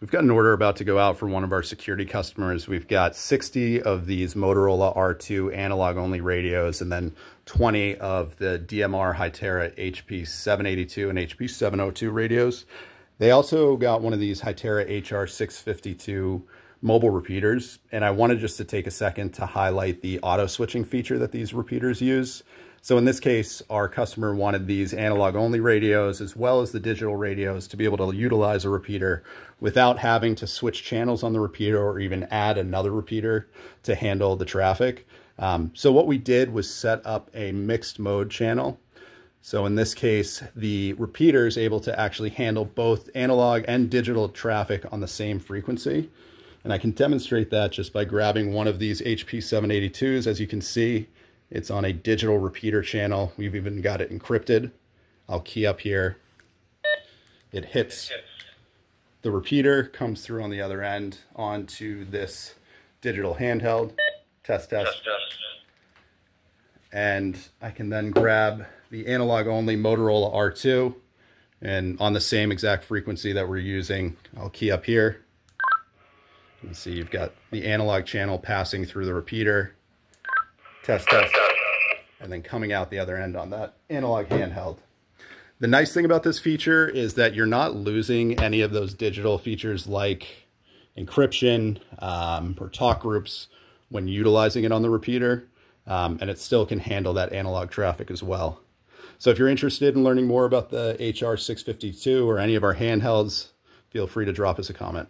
We've got an order about to go out for one of our security customers. We've got 60 of these Motorola R2 analog-only radios and then 20 of the DMR Hytera HP782 and HP702 radios. They also got one of these Hytera HR652 mobile repeaters, and I wanted just to take a second to highlight the auto switching feature that these repeaters use. So in this case, our customer wanted these analog only radios as well as the digital radios to be able to utilize a repeater without having to switch channels on the repeater or even add another repeater to handle the traffic. Um, so what we did was set up a mixed mode channel. So in this case, the repeater is able to actually handle both analog and digital traffic on the same frequency. And I can demonstrate that just by grabbing one of these HP 782s. As you can see, it's on a digital repeater channel. We've even got it encrypted. I'll key up here. It hits the repeater, comes through on the other end onto this digital handheld. Test, test. test, test. And I can then grab the analog only Motorola R2 and on the same exact frequency that we're using, I'll key up here. You can see you've got the analog channel passing through the repeater test, test, and then coming out the other end on that analog handheld. The nice thing about this feature is that you're not losing any of those digital features like encryption um, or talk groups when utilizing it on the repeater, um, and it still can handle that analog traffic as well. So if you're interested in learning more about the HR652 or any of our handhelds, feel free to drop us a comment.